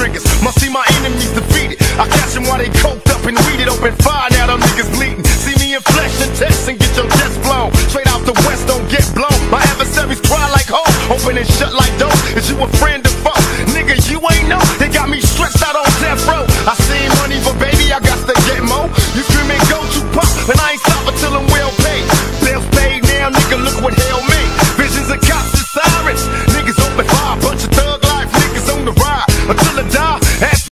triggers. Must see my enemies defeated. I catch them while they coked up and weeded. Open fire, now them niggas bleeding. See me in flesh and test and get your chest blown. Straight out the west, don't get blown. My adversaries cry like ho, open and shut like doors. Is you a friend of